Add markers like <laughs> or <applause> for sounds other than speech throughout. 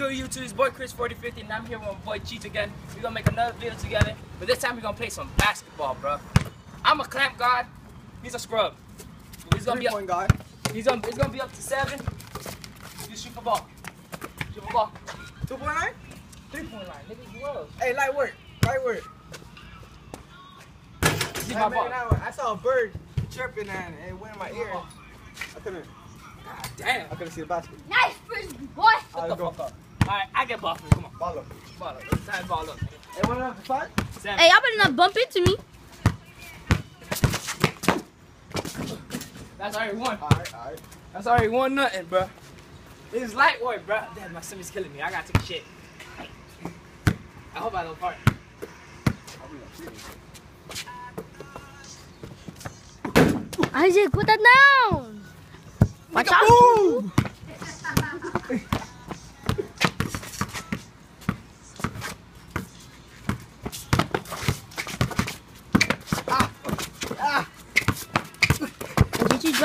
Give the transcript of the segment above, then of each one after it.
good YouTube? It's boy Chris 4050 and I'm here with my boy Cheech again. We're gonna make another video together, but this time we're gonna play some basketball, bro. I'm a clamp guard. He's a scrub. He's gonna be up, Three-point guard. he's gonna it's gonna be up to seven. You shoot the ball. Shoot the ball. Two point nine. Three point line, nigga. Whoa. Hey, light work. Light work. See Hey, my man, ball. I, I saw a bird chirping and it went in my ear. I couldn't. God damn. I couldn't see the basket. Nice frisbee, boy. Shut the fuck up. Alright, I get ball first. Come on. Ball up. Ball up. It's time ball up. nigga. Hey, one up to five. Seven. Hey, y'all better not bump into me. That's already one. All right, all right. That's already one nothing, bro. This is light work, bro. Damn, my stomach's killing me. I gotta take a shit. I hope I don't fart. I'll be like, shit. Isaac, put that down. Watch out.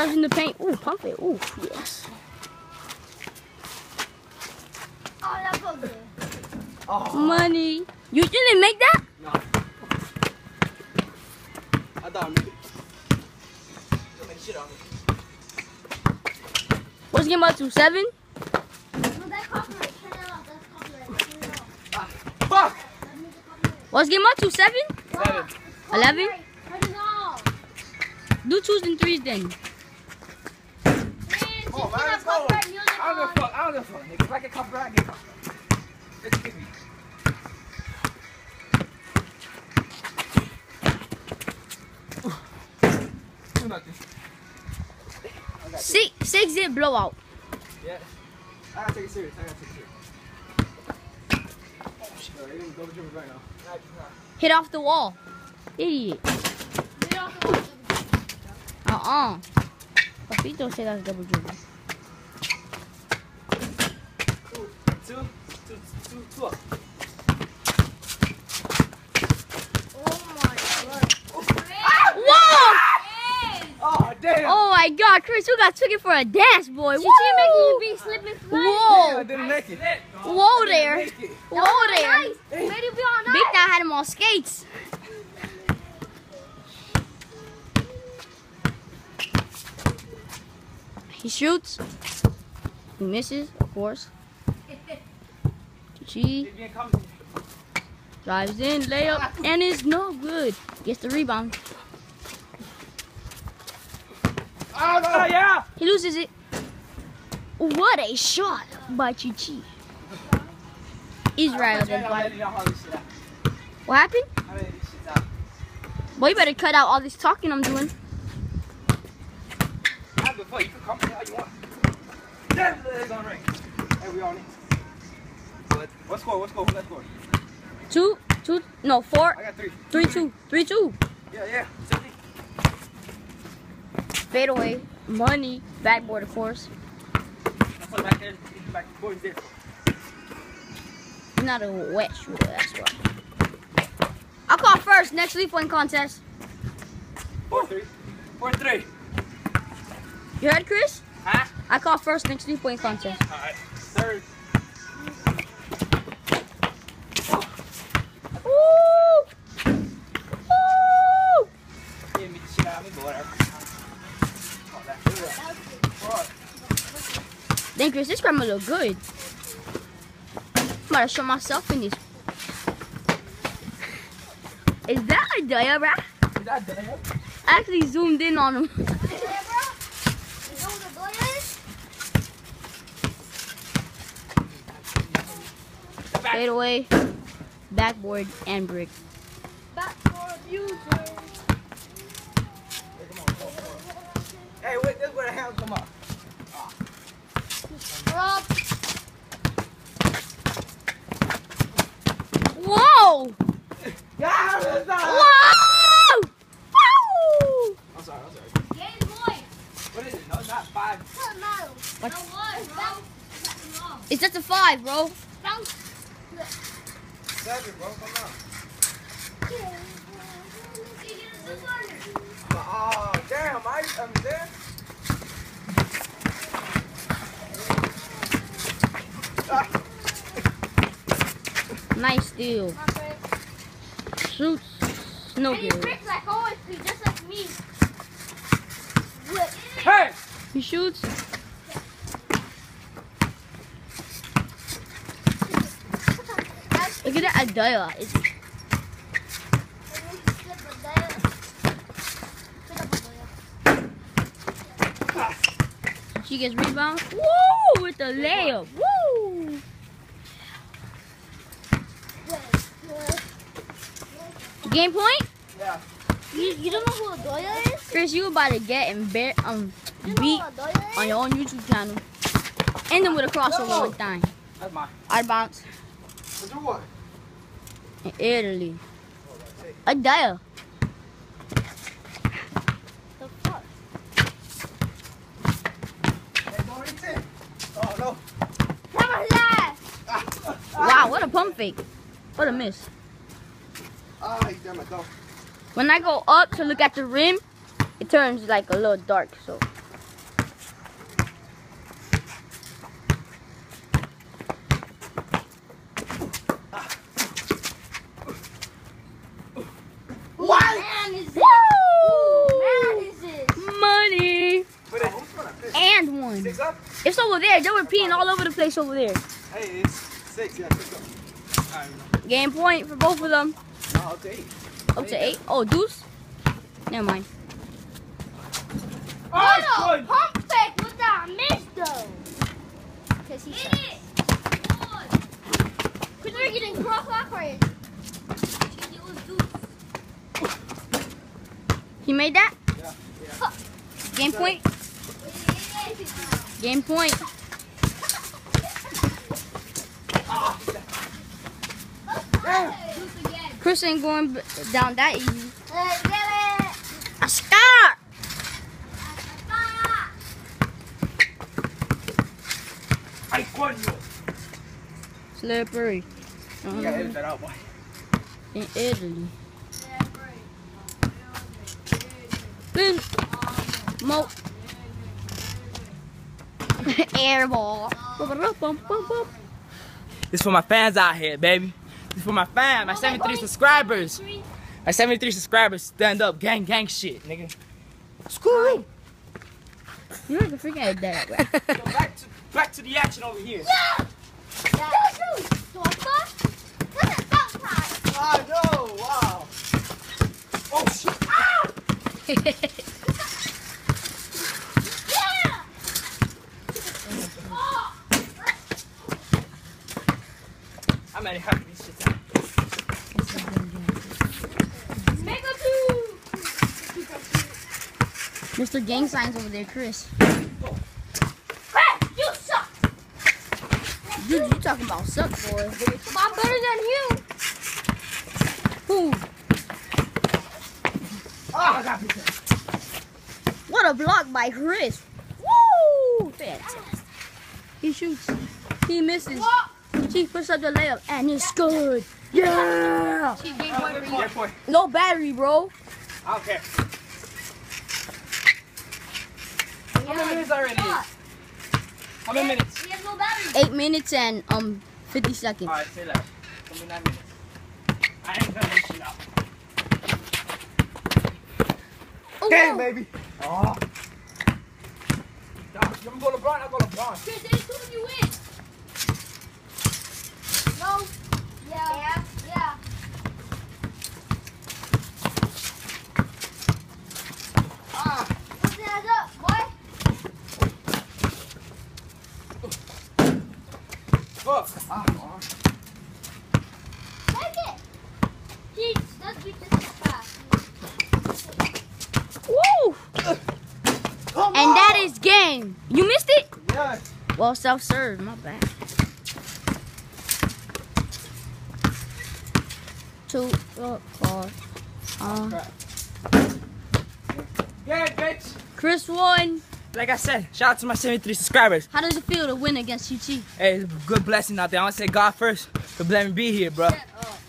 Get you dressed in the paint. Ooh, pump it. Ooh, yes. Oh, that's so good. Money. You didn't make that? No. I thought I made it. Make shit. What's game up to? Seven? No, that's copyright. Turn it off. That's copyright. Turn it off. Fuck! That means it's copyright. What's game up to? Seven? Seven. Eleven? Copyright. Turn it off. Do twos and threes then. Man, Come on, man, let's go. I don't give a fuck. I don't give a fuck, nigga. If I get copyright, I get copyright. Let's give me. Do nothing. Got Six, six zip blowout. Yeah. I gotta take it serious. I gotta take it serious. Oh, didn't double dribble right. Nah, nah. Hit off the wall. Idiot. Get off the wall. Uh-uh. Papito said that's double dribble. Two, two, two, two ah. up. Oh my god. Oh. Oh my god, Chris, you got took it for a dance, boy. Did you Woo! you be slipping I sliding? Whoa! didn't make it. Whoa there. Whoa there. Nice. Made you be all Big. Dad had him on skates. He shoots. He misses, of course. She drives in, layup, and is no good. Gets the rebound. Oh, yeah. He loses it. What a shot by Chichi. Israel then. What happened? Boy, you better cut out all this talking I'm doing. I don't give a fuck. You can come here all you want. Damn, it's on ring. Hey, we on it. What? What score? What score? Who that score? Two, two, no, four, I got three. three, two, three, two. Yeah, yeah. Fade away, money, backboard, of course. That's what back there. Back the boys there. He's not a wet shooter, that's why. I'll call first next three point contest. Four, three. Four, three. You heard, Chris? Huh? I call first next three point contest. All right. Third. Woo! Woo! Give me the shit out of me, but whatever. That's good. Dang, Chris, this grandma look good. I'm about to show myself in this. Is that a bruh? Is that done? I actually zoomed in on him. <laughs> Hey, bro. You know what the boy is? Back. Fade away, backboard, and brick. Back for. Hey, wait, this is where the hands come up. Bro, Whoa! Yeah, that's. Whoa! I'm sorry, I'm sorry. game boy. What is it? No, it's not five. Doesn't. What? No, what? Bounce. It's just a five, bro. Bounce. Seven, bro. Come on. Oh, damn. I, I'm there. Nice deal. My friend. Shoots. No And he like always, just like me. Hey! He shoots. That Adela. She gets rebound. Woo! With the layup. Woo! Game point? Yeah. You, you don't know who Adoya is? Chris, you about to get embar- um beat is? on your own YouTube channel. And then with a crossover No. one time. That's mine. Out of bounds. Do what? In Italy. Adele. The fuck? Hey, go right there. Oh, no. Wow, what a pump fake. What a miss. You damn it, go. When I go up to look at the rim, it turns like a little dark, so. What man is this? Woo! Man is this? Money! Put it. Who's gonna pick? And one. Six up? It's over there. They were peeing all over the place over there. Hey, it's six. Yeah, six up. All right, Game point for both of them. no, no, okay. Up to eight. Oh, deuce? Never mind. What a pump fake with that miss though. Cause he sucks. Cause we're getting cross lock right. He made that? Yeah, Game point? Game point. Chris ain't going down that easy. Star! Ay, coño. Slippery. You edit that out, boy. In Italy. Mo. <laughs> Air ball. This for my fans out here, baby. This for my fans, my 73 subscribers. My 73 subscribers, stand up, gang, gang shit, nigga. School. You never forget that? So back to back to the action over here. Ah, no, wow. Oh, shit. I'm <laughs> at happy this shit out. Mr. Gang Signs over there, Chris. You suck, Dude, you talking about suck, boy. I'm better than you. Who? Ah, I got this. What a block by Chris. Woo! Fantastic. He shoots. He misses. He puts up the layup, and it's good. Yeah! Yeah, boy. No battery, bro. I don't care. How many minutes already? is? How many minutes? He has no battery. Eight minutes and um 50 seconds. Alright, say that. Tell me nine minutes. I ain't cutting this shit out. Oh, Game, whoa. baby. Oh. I'm going LeBron, I'll go LeBron. Chris, they told you win. No. Yeah. Yeah. Yeah. Ah. Put your hands up, boy. Fuck. Ah, oh. Take it. He does beat this fast. Woo! Come And on. that is game. You missed it? Yes. Well, self-serve. My bad. Two uh, card. Uh, Yeah, bitch. Chris won. Like I said, shout out to my 73 subscribers. How does it feel to win against UT? Hey, it's a good blessing out there. I want to say God first for letting me be here, bro.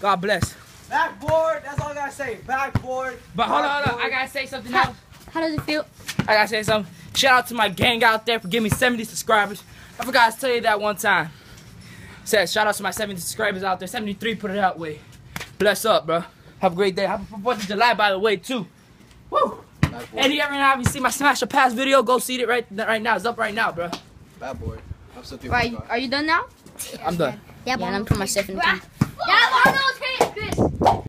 God bless. Backboard. That's all I gotta say. Backboard. But hold on, hold on. I gotta say something How, else. how does it feel? I gotta say something. Shout out to my gang out there for giving me 70 subscribers. I forgot to tell you that one time. Says shout out to my 70 subscribers out there. 73 put it out way. Bless up, bro. Have a great day. Happy 4th of July, by the way, too. Woo! Bad boy. And you ever have you see my Smash the Pass video? Go see it right right now. It's up right now, bro. Bad boy. I'm still Right, are you done now? I'm done. Yeah, but I'm putting myself in the camera.